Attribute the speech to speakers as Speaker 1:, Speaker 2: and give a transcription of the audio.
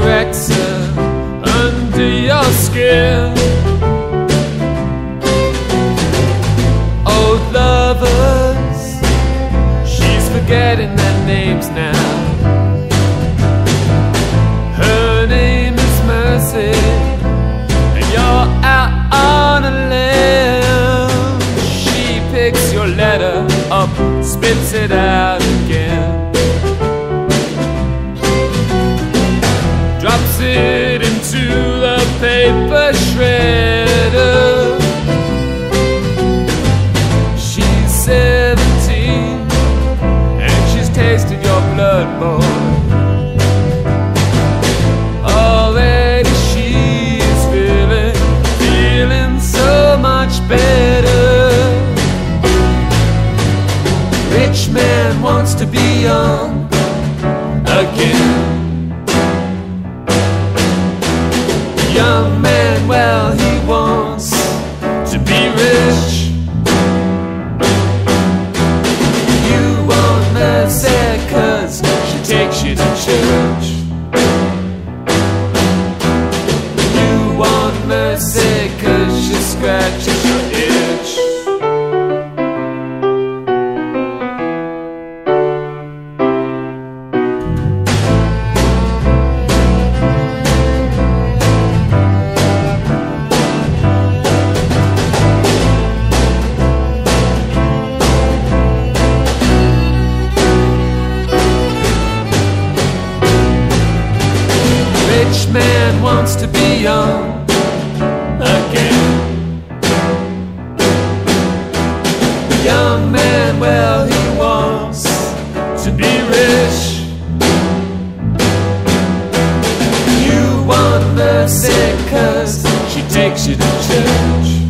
Speaker 1: erector under your skin. Old lovers, she's forgetting their names now. Her name is Mercy, and you're out on a limb. She picks your letter up, spits it out again. man wants to be young again. The young man, well, he wants to be rich. You want mercy, cause she takes you to church.